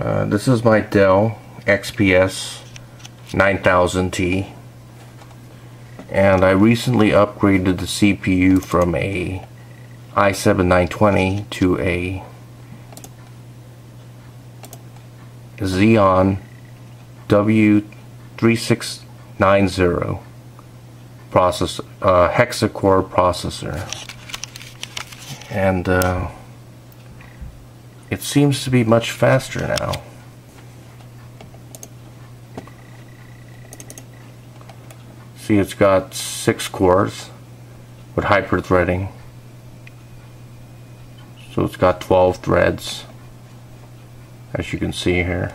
Uh, this is my Dell XPS 9000T and I recently upgraded the CPU from a i7-920 to a Xeon W3690 process, uh, hexa-core processor. And uh, it seems to be much faster now. See it's got six cores with hyper-threading. So it's got 12 threads as you can see here.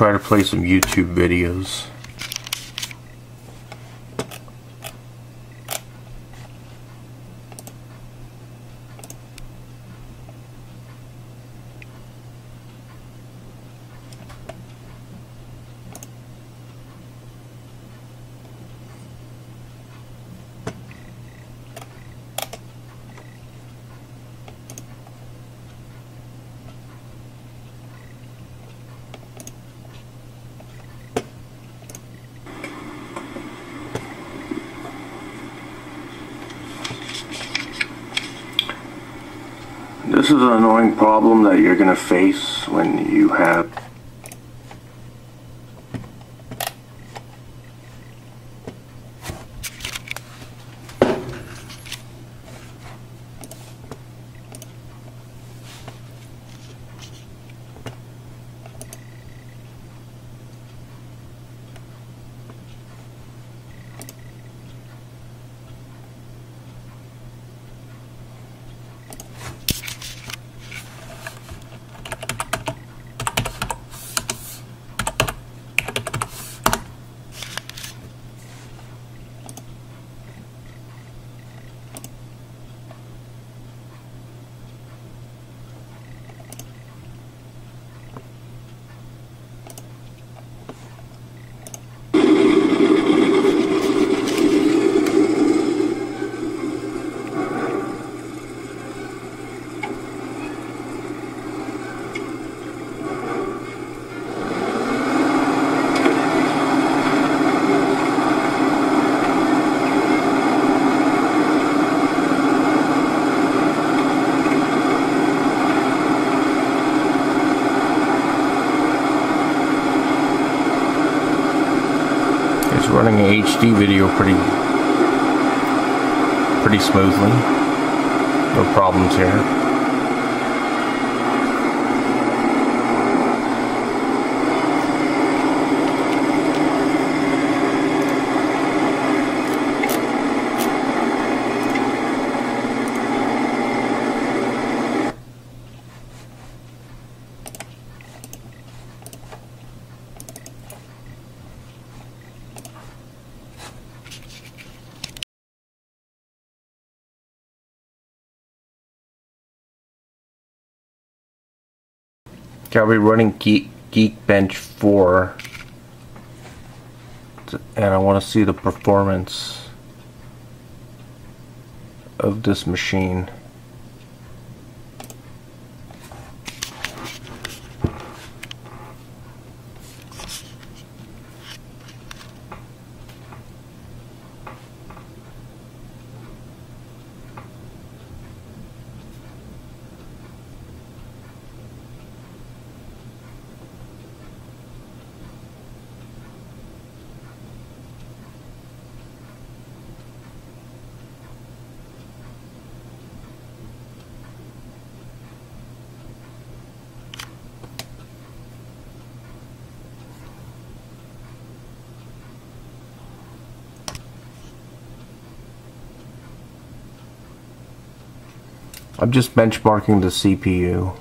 Try to play some YouTube videos. This is an annoying problem that you're going to face when you have It's running a HD video pretty pretty smoothly. No problems here. Okay, I'll be running Geek, Geekbench 4 and I want to see the performance of this machine. I'm just benchmarking the CPU.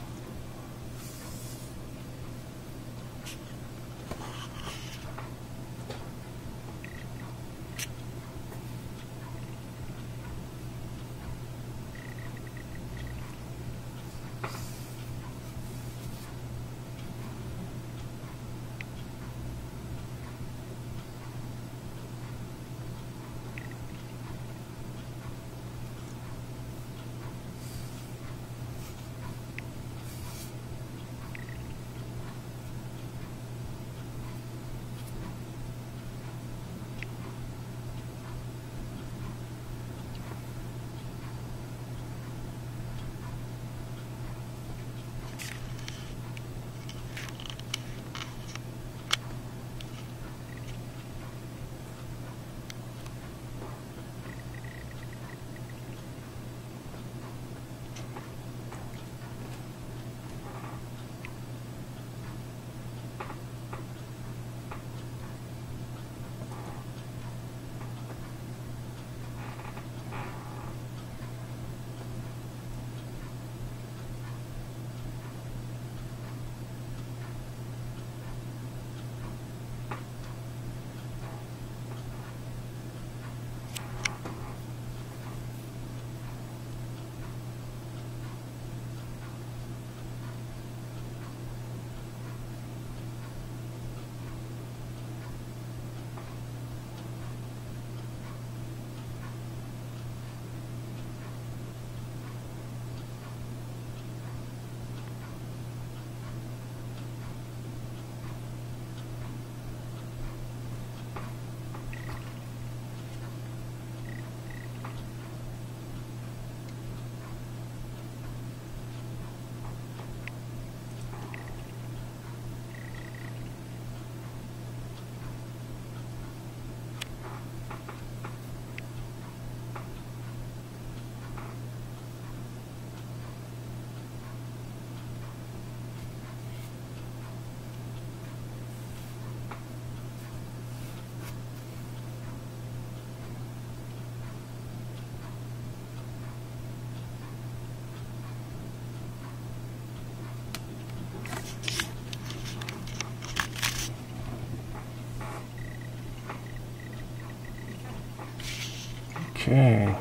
Okay.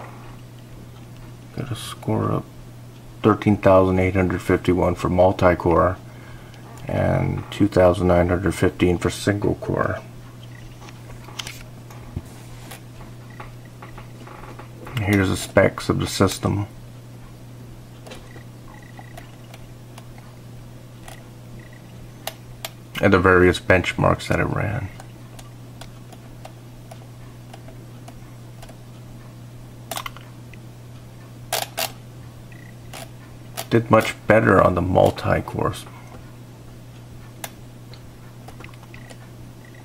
Got a score of 13,851 for multi-core and 2,915 for single core. Here's the specs of the system. And the various benchmarks that it ran. Did much better on the multi-course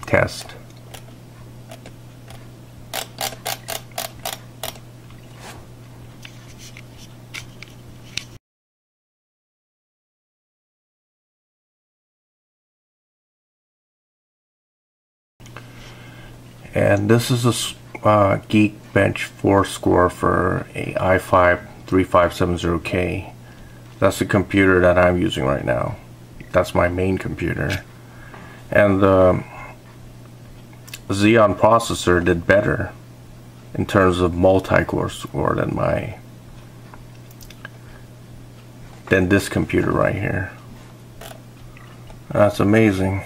test. and this is a uh, Geekbench 4 score for a i5 3570K. That's the computer that I'm using right now. That's my main computer. And the Xeon processor did better in terms of multi-core score than my than this computer right here. That's amazing.